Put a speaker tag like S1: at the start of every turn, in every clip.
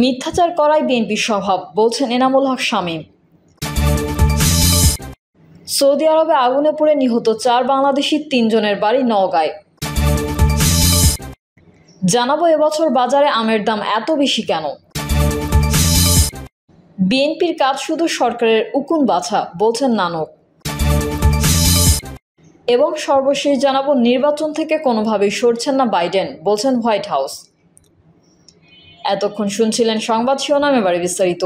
S1: মিথ্যাচার করাই বিএনপির স্বভাব, বলছেন এনামুল হক শামীম। সৌদি আরবে আগুনে পুড়ে নিহত চার বাংলাদেশি তিনজনের বাড়ি নওগাঁয়। জানাব এবছর বাজারে আমের দাম এত বেশি কেন? বিএনপির কাজ শুধু সরকারের উকুন বাছা, বলছেন নানক। এবং সর্বশেষ জানাব নির্বাচন থেকে কোনোভাবেই সরছেন না বাইডেন, বলছেন হোয়াইট হাউস। এতক্ষণ শুনছিলেন সংবাদ শিরোনামে বাড়ি বিস্তারিত।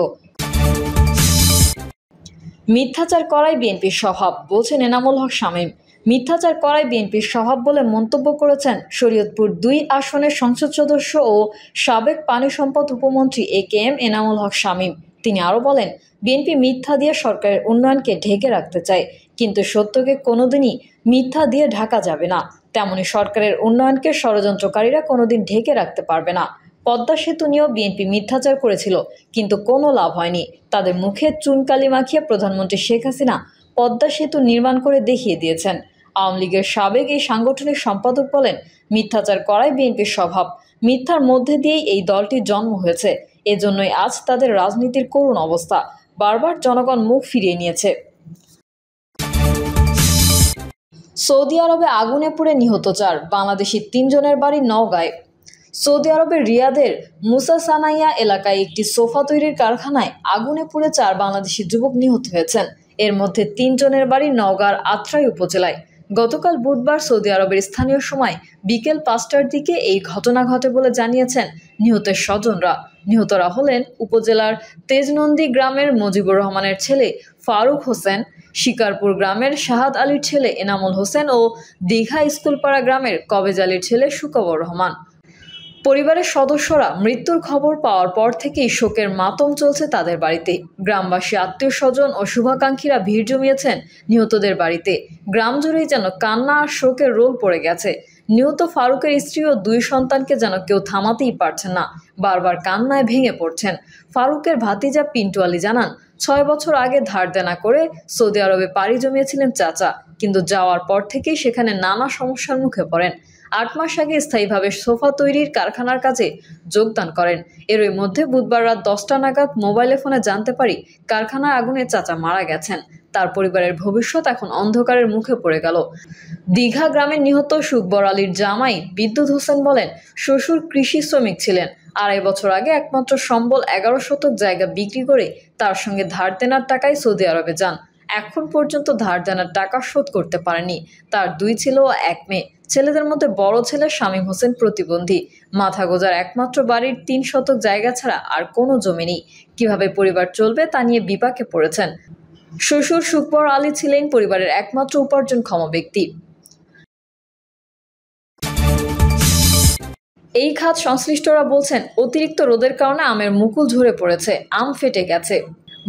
S1: মিথ্যাচার করাই বিএনপির স্বভাব, বলছেন এনামুল হক শামীম। মিথ্যাচার করাই বিএনপির স্বভাব বলে মন্তব্য করেছেন শরীয়তপুর দুই আসনের সংসদ সদস্য ও সাবেক পানি সম্পদ উপমন্ত্রী A K M Enamul Haque Shamim. তিনি আরও বলেন, বিএনপি মিথ্যা দিয়ে সরকারের উন্নয়নকে ঢেকে রাখতে চায়, কিন্তু সত্যকে কোনোদিনই মিথ্যা দিয়ে ঢাকা যাবে না। তেমনি সরকারের উন্নয়নকে ষড়যন্ত্রকারীরা কোনোদিন ঢেকে রাখতে পারবে না। পদ্মা সেতু নিয়েও বিএনপি মিথ্যাচার করেছিল, কিন্তু কোনো লাভ হয়নি। তাদের মুখে চুনকালি মাখিয়ে প্রধানমন্ত্রী শেখ হাসিনা পদ্মা সেতু নির্মাণ করে দেখিয়ে দিয়েছেন। আওয়ামী লীগের সাবেক এই সাংগঠনিক সম্পাদক বলেন, মিথ্যাচার করাই বিএনপির স্বভাব। মিথ্যার মধ্যে দিয়েই এই দলটির জন্ম হয়েছে। এজন্যই আজ তাদের রাজনীতির করুণ অবস্থা। বারবার জনগণ মুখ ফিরিয়ে নিয়েছে। সৌদি আরবে আগুনে পুড়ে নিহত চার। বাংলাদেশি তিনজনের বাড়ি নওগাঁয়। সৌদি আরবের রিয়াদের মুসা সানাইয়া এলাকায় একটি সোফা তৈরির কারখানায় আগুনে পুড়ে চার বাংলাদেশি যুবক নিহত হয়েছেন। এর মধ্যে তিনজনের বাড়ি নওগাঁর আত্রাই উপজেলায়। গতকাল বুধবার সৌদি আরবের স্থানীয় সময় বিকেল পাঁচটার দিকে এই ঘটনা ঘটে বলে জানিয়েছেন নিহতের স্বজনরা। নিহতরা হলেন উপজেলার তেজনন্দী গ্রামের মুজিবুর রহমানের ছেলে ফারুক হোসেন, শিকারপুর গ্রামের শাহাদ আলীর ছেলে এনামুল হোসেন ও দীঘা স্কুলপাড়া গ্রামের কবেজ আলীর ছেলে সুকবর রহমান। পরিবারের সদস্যরা মৃত্যুর খবর পাওয়ার পর থেকেই শোকের মাতম চলছে তাদের বাড়িতে। গ্রামবাসী, আত্মীয় স্বজন ও শুভাকাঙ্ক্ষীরা ভিড় জমিয়েছেন নিহতদের বাড়িতে। গ্রাম জুড়েই যেন কান্না আর শোকের রোল পড়ে গেছে। নিহত ফারুকের স্ত্রী ও দুই সন্তানকে যেন কেউ থামাতেই পারছেন না, বারবার কান্নায় ভেঙে পড়ছেন। ফারুকের ভাতিজা পিন্টু আলী জানান, ছয় বছর আগে ধার দেনা করে সৌদি আরবে পাড়ি জমিয়েছিলেন চাচা, কিন্তু যাওয়ার পর থেকেই সেখানে নানা সমস্যার মুখে পড়েন। আট মাস আগে স্থায়ীভাবে সোফা তৈরির কারখানার কাজে যোগদান করেন। এরই মধ্যে বুধবার রাত দশটা নাগাদ মোবাইলে ফোনে জানতে পারি কারখানার আগুনে চাচা মারা গেছেন। তার পরিবারের ভবিষ্যৎ এখন অন্ধকারের মুখে পড়ে গেল। দীঘা গ্রামের নিহত সুকবর আলীর জামাই বিদ্যুৎ হোসেন বলেন, শ্বশুর কৃষি শ্রমিক ছিলেন। আড়াই বছর আগে একমাত্র সম্বল এগারো শতক জায়গা বিক্রি করে তার সঙ্গে ধার দেনার টাকায় সৌদি আরবে যান। এখন পর্যন্ত ধার দেনার টাকা শোধ করতে পারেনি। তার দুই ছিল এক মেয়ে। ছেলেদের মধ্যে বড় ছেলে শামীম হোসেন প্রতিবন্ধী। মাথা গোজার একমাত্র বাড়ির তিন শতক জায়গা ছাড়া আর কোনো জমি নেই। কীভাবে পরিবার চলবে তা নিয়ে বিপাকে পড়েছেন। শ্বশুর সুকবর আলী ছিলেন পরিবারের একমাত্র উপার্জনক্ষম ব্যক্তি। এই খাত সংশ্লিষ্টরা বলছেন, অতিরিক্ত রোদের কারণে আমের মুকুল ঝরে পড়েছে, আম ফেটে গেছে।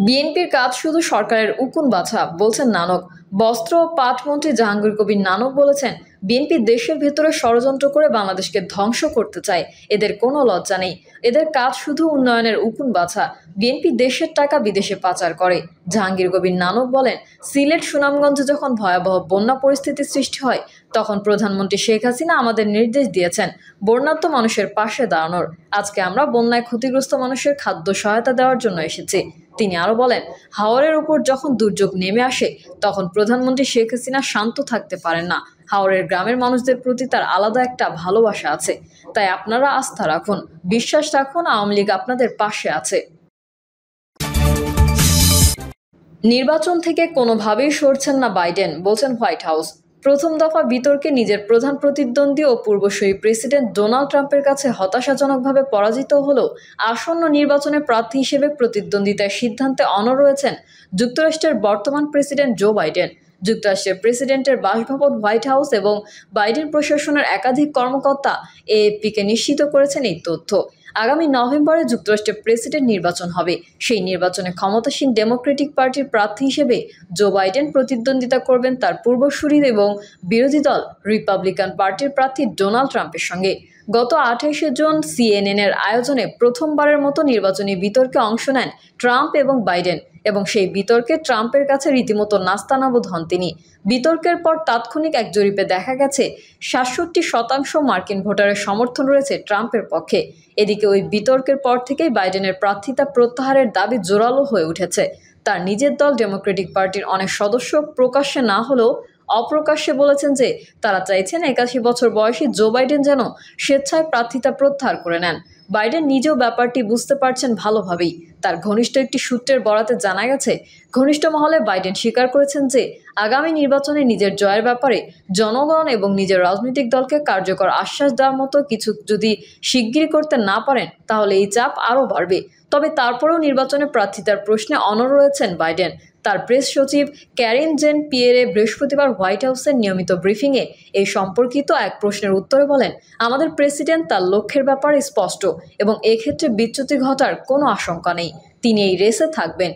S1: বিএনপির কাজ শুধু সরকারের উকুন বাছা, বলছেন নানক। বস্ত্র ও পাট মন্ত্রী জাহাঙ্গীর কবির নানক বলেছেন বিএনপি দেশের ভেতরে ষড়যন্ত্র করে বাংলাদেশকে ধ্বংস করতে চায়, এদের কোনো লজ্জা নেই। এদের কাজ শুধু উন্নয়নের উকুন বাছা। বিএনপি দেশের টাকা বিদেশে পাচার করে। জাহাঙ্গীর কবির নানক বলেন, সিলেট সুনামগঞ্জে যখন ভয়াবহ বন্যা পরিস্থিতি সৃষ্টি হয়, তখন প্রধানমন্ত্রী শেখ হাসিনা আমাদের নির্দেশ দিয়েছেন বন্যাত্ম মানুষের পাশে দাঁড়ানোর। আজকে আমরা বন্যায় ক্ষতিগ্রস্ত মানুষের খাদ্য সহায়তা দেওয়ার জন্য এসেছি। তিনি আরও বলেন, হাওরের উপর যখন দুর্যোগ নেমে আসে, তখন প্রধানমন্ত্রী শেখ হাসিনা শান্ত থাকতে পারেন না। হাওরের গ্রামের মানুষদের প্রতি তার আলাদা একটা ভালোবাসা আছে। তাই আপনারা আস্থা রাখুন, বিশ্বাস রাখুন, আওয়ামী লীগ আপনাদের পাশে আছে। নির্বাচন থেকে কোনোভাবেই সরছেন না বাইডেন, বলছেন হোয়াইট হাউস। প্রথম দফা বিতর্কে নিজের প্রধান প্রতিদ্বন্দ্বী ও পূর্বসই প্রেসিডেন্ট ডোনাল্ড ট্রাম্পের কাছে হতাশাজনকভাবে পরাজিত হলেও আসন্ন নির্বাচনে প্রার্থী হিসেবে প্রতিদ্বন্দ্বিতার সিদ্ধান্তে অনড় রয়েছেন যুক্তরাষ্ট্রের বর্তমান প্রেসিডেন্ট জো বাইডেন। যুক্তরাষ্ট্রের প্রেসিডেন্টের বাসভবন হোয়াইট হাউস এবং বাইডেন প্রশাসনের একাধিক কর্মকর্তা এএফপিকে নিশ্চিত করেছেন এই তথ্য। আগামী নভেম্বরে যুক্তরাষ্ট্রের প্রেসিডেন্ট নির্বাচন হবে। সেই নির্বাচনে ক্ষমতাসীন ডেমোক্রেটিক পার্টির প্রার্থী হিসেবে জো বাইডেন প্রতিদ্বন্দ্বিতা করবেন তার পূর্বসূরি এবং বিরোধী দল রিপাবলিকান পার্টির প্রার্থী ডোনাল্ড ট্রাম্পের সঙ্গে। গত আঠাইশে জুন সিএনএন এর আয়োজনে প্রথমবারের মতো নির্বাচনী বিতর্কে অংশ নেন ট্রাম্প এবং বাইডেন। এবং সেই বিতর্কে ট্রাম্পের কাছে রীতিমতো নাস্তানাবোধ হন তিনি। বিতর্কের পর তাৎক্ষণিক এক জরিপে দেখা গেছে, সাতষট্টি শতাংশ মার্কিন ভোটারের সমর্থন রয়েছে ট্রাম্পের পক্ষে। এদিকে ওই বিতর্কের পর থেকেই বাইডেনের প্রার্থিতা প্রত্যাহারের দাবি জোরালো হয়ে উঠেছে। তার নিজের দল ডেমোক্রেটিক পার্টির অনেক সদস্য প্রকাশ্যে না হলেও অপ্রকাশ্যে বলেছেন যে, তারা চাইছেন একাশি বছর বয়সী জো বাইডেন যেন স্বেচ্ছায় প্রার্থিতা প্রত্যাহার করে নেন। বাইডেন নিজেও ব্যাপারটি বুঝতে পারছেন ভালোভাবেই। তার ঘনিষ্ঠ একটি সূত্রের বরাতে জানা গেছে, ঘনিষ্ঠ মহলে বাইডেন স্বীকার করেছেন যে, আগামী নির্বাচনে নিজের জয়ের ব্যাপারে জনগণ এবং নিজের রাজনৈতিক দলকে কার্যকর আশ্বাস দেওয়ার মতো কিছু যদি শিগগির করতে না পারেন, তাহলে এই চাপ আরও বাড়বে। তবে তারপরেও নির্বাচনে প্রার্থিতার প্রশ্নে অনর রয়েছেন বাইডেন। তার প্রেস সচিব ক্যারিন জেন পিয়েরে বৃহস্পতিবার হোয়াইট হাউসের নিয়মিত ব্রিফিংয়ে এই সম্পর্কিত এক প্রশ্নের উত্তরে বলেন, আমাদের প্রেসিডেন্ট তার লক্ষ্যের ব্যাপারে স্পষ্ট এবং এক্ষেত্রে বিচ্যুতি ঘটার কোনো আশঙ্কা নেই। তিনি এই রেসে থাকবেন।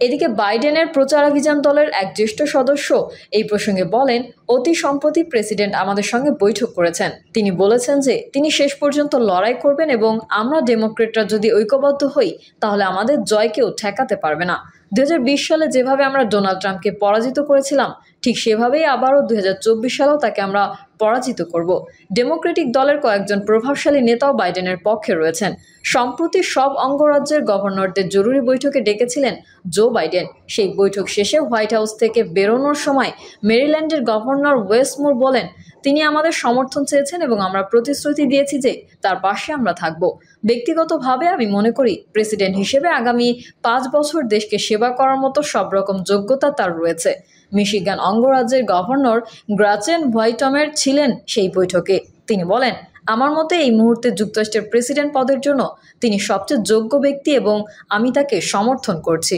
S1: এদিকে বাইডেনের প্রচারাভিযান দলের এক জ্যেষ্ঠ সদস্য এই প্রসঙ্গে বলেন, অতি সম্প্রতি প্রেসিডেন্ট আমাদের সঙ্গে বৈঠক করেছেন। তিনি বলেছেন যে, তিনি শেষ পর্যন্ত লড়াই করবেন এবং আমরা ডেমোক্রেটরা যদি ঐক্যবদ্ধ হই, তাহলে আমাদের জয়কেও ঠেকাতে পারবে না। দুই হাজার বিশ সালে যেভাবে আমরা ডোনাল্ড ট্রাম্পকে পরাজিত করেছিলাম, ঠিক সেভাবেই আবারও দুই হাজার চব্বিশ সালেও তাকে আমরা পরাজিত করব। ডেমোক্রেটিক দলের কয়েকজন প্রভাবশালী নেতাও বাইডেনের পক্ষে রয়েছেন। সম্প্রতি সব অঙ্গরাজ্যের গভর্নরদের জরুরি বৈঠকে ডেকেছিলেন জো বাইডেন। সেই বৈঠক শেষে হোয়াইট হাউস থেকে বেরোনোর সময় মেরিল্যান্ডের গভর্নর ওয়েস্টমোর বলেন, তিনি আমাদের সমর্থন চেয়েছেন এবং আমরা প্রতিশ্রুতি দিয়েছি যে তার পাশে আমরা থাকব। ব্যক্তিগতভাবে আমি মনে করি, প্রেসিডেন্ট হিসেবে আগামী পাঁচ বছর দেশকে সেবা করার মতো সব রকম যোগ্যতা তার রয়েছে। মিশিগান অঙ্গরাজ্যের গভর্নর গ্রাচেন হোয়াইটমের ছিলেন সেই বৈঠকে। তিনি বলেন, আমার মতে এই মুহূর্তে যুক্তরাষ্ট্রের প্রেসিডেন্ট পদের জন্য তিনি সবচেয়ে যোগ্য ব্যক্তি এবং আমি তাকে সমর্থন করছি।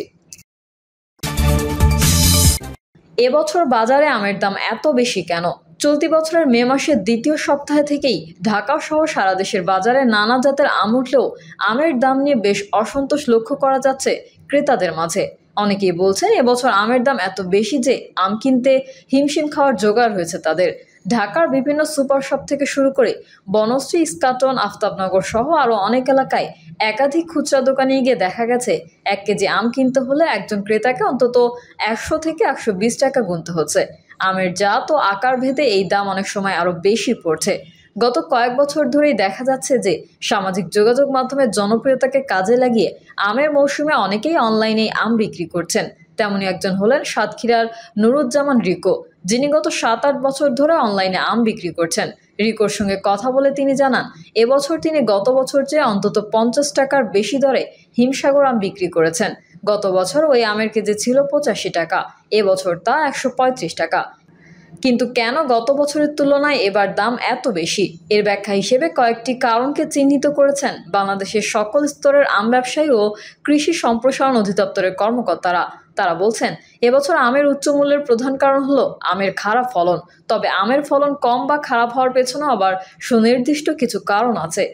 S1: এবছর বাজারে আমের দাম এত বেশি কেন? চলতি বছরের মে মাসের দ্বিতীয় সপ্তাহে থেকেই ঢাকা সহ সারা দেশের বাজারে নানা জাতের আম উঠলেও আমের দাম নিয়ে বেশ অসন্তোষ লক্ষ্য করা যাচ্ছে ক্রেতাদের মাঝে। অনেকেই বলছেন, এবছর আমের দাম এত বেশি যে আম কিনতে হিমশিম খাওয়ার জোগাড় হয়েছে তাদের। ঢাকার বিভিন্ন সুপার শপ থেকে শুরু করে বনশ্রী ইস্কাটন আফতাবনগর সহ আরও অনেক এলাকায় একাধিক খুচরা দোকানে গিয়ে দেখা গেছে, এক কেজি আম কিনতে হলে একজন ক্রেতাকে অন্তত একশো থেকে একশো বিশ টাকা গুনতে হচ্ছে। আমের জাত ও আকার ভেদে এই দাম অনেক সময় আরও বেশি পড়ছে। গত কয়েক বছর ধরেই দেখা যাচ্ছে যে সামাজিক যোগাযোগ মাধ্যমে জনপ্রিয়তাকে কাজে লাগিয়ে আমের মৌসুমে অনেকেই অনলাইনে আম বিক্রি করছেন। তেমনই একজন হলেন সাতক্ষীরার নুরুজ্জামান রিকো। যিনি গত সাত আট বছর ধরে অনলাইনে আম বিক্রি করছেন। রিকোর সঙ্গে কথা বলে তিনি জানান, এবছর তিনি গত বছর চেয়ে অন্তত পঞ্চাশ টাকার বেশি দরে হিমসাগর আম বিক্রি করেছেন। গত বছর ওই আমের কেজি ছিল পঁচাশি টাকা, এবছর তা একশো পঁয়ত্রিশ টাকা। কিন্তু কেন গত বছরের তুলনায় এবার দাম এত বেশি? এর ব্যাখ্যা হিসেবে কয়েকটি কারণকে চিহ্নিত করেছেন বাংলাদেশের সকল স্তরের আম ব্যবসায়ী ও কৃষি সম্প্রসারণ অধিদপ্তরের কর্মকর্তারা। তারা বলছেন, এবছর আমের উচ্চ মূল্যের প্রধান কারণ হলো আমের খারাপ ফলন। তবে আমের ফলন কম বা খারাপ হওয়ার পেছনে আবার সুনির্দিষ্ট কিছু কারণ আছে।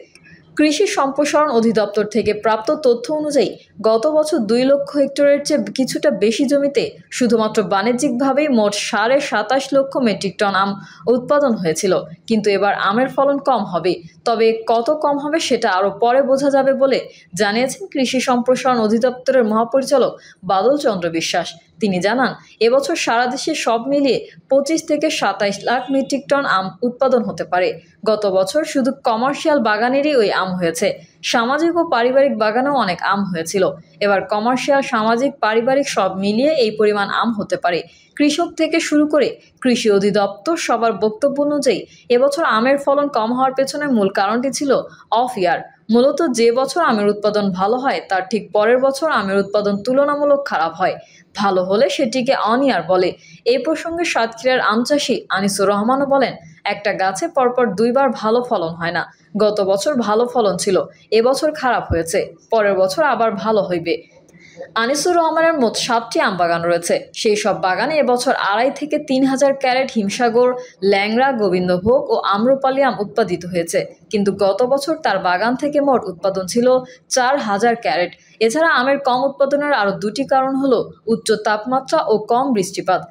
S1: কৃষি সম্প্রসারণ অধিদপ্তর থেকে প্রাপ্ত তথ্য অনুযায়ী গত বছর দুই লক্ষ হেক্টরের চেয়ে কিছুটা বেশি জমিতে শুধুমাত্র বাণিজ্যিকভাবেই মোট সাড়ে সাতাশ লক্ষ মেট্রিক টন আম উৎপাদন হয়েছিল। কিন্তু এবার আমের ফলন কম হবে। তবে কত কম হবে সেটা আরও পরে বোঝা যাবে বলে জানিয়েছেন কৃষি সম্প্রসারণ অধিদপ্তরের মহাপরিচালক বাদল চন্দ্র বিশ্বাস। তিনি জানান, এবছর সারা দেশে সব মিলিয়ে পঁচিশ থেকে সাতাইশ লাখ মেট্রিক টন আম উৎপাদন হতে পারে। গত বছর শুধু কমার্শিয়াল বাগানেরই ওই আম হয়েছে। সামাজিক ও পারিবারিক বাগানেও অনেক আম হয়েছিল। এবার কমার্শিয়াল, সামাজিক, পারিবারিক সব মিলিয়ে এই পরিমাণ আম হতে পারে। কৃষক থেকে শুরু করে কৃষি অধিদপ্তর সবার বক্তব্য অনুযায়ী এবছর আমের ফলন কম হওয়ার পেছনে মূল কারণটি ছিল অফ ইয়ার। মূলত যে বছর আমের উৎপাদন ভালো হয়, তার ঠিক পরের বছর আমের উৎপাদন তুলনামূলক খারাপ হয়। ভালো হলে সেটিকে অনিয়ার বলে। এই প্রসঙ্গে সাতক্ষীরার আম চাষি আনিসুর রহমানও বলেন, একটা গাছে পরপর দুইবার ভালো ফলন হয় না। গত বছর ভালো ফলন ছিল এবছর খারাপ হয়েছে, পরের বছর আবার ভালো হইবে। আনিসুর রহমানের মোট সাতটি আম বাগান রয়েছে। সেই সব বাগানে এবছর আড়াই থেকে তিন হাজার ক্যারেট হিমসাগর, ল্যাংড়া, গোবিন্দভোগ ও আম্রপালি আম উৎপাদিত হয়েছে। কিন্তু গত বছর তার বাগান থেকে মোট উৎপাদন ছিল চার হাজার ক্যারেট। এছাড়া আমের কম উৎপাদনের আরও দুটি কারণ হলো উচ্চ তাপমাত্রা ও কম বৃষ্টিপাত।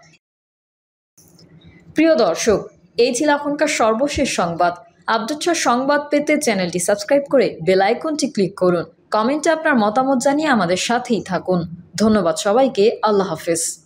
S1: প্রিয় দর্শক, এই ছিল এখনকার সর্বশেষ সংবাদ। আপডেট সংবাদ পেতে চ্যানেলটি সাবস্ক্রাইব করে বেল আইকনটি ক্লিক করুন। কমেন্টে আপনার মতামত জানিয়ে আমাদের সাথেই থাকুন। ধন্যবাদ সবাইকে। আল্লাহ হাফেজ।